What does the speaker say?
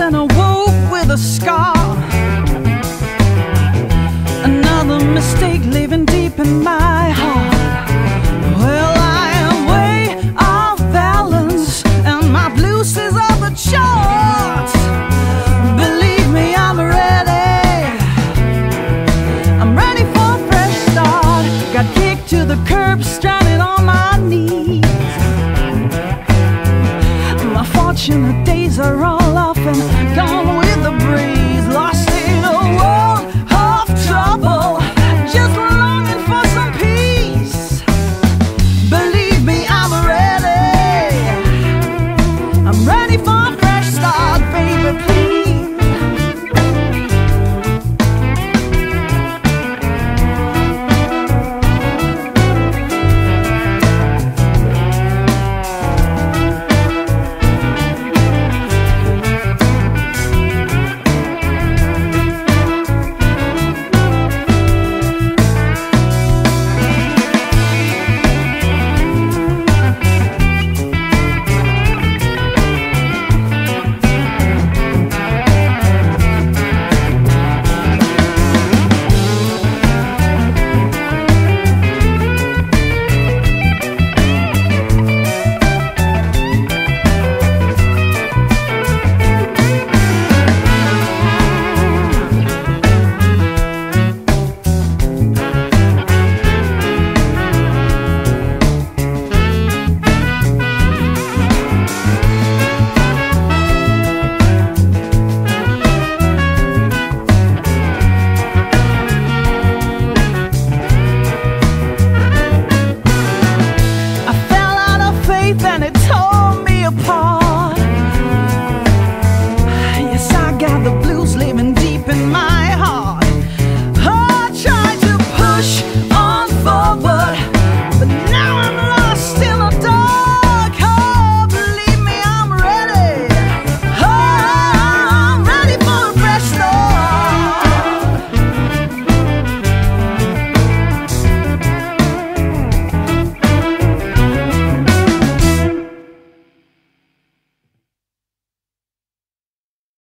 and awoke with a scar. Another mistake living deep in my heart. Well, I am way off balance, and my blues is off the charts. Believe me, I'm ready. I'm ready for a fresh start. Got kicked to the curb,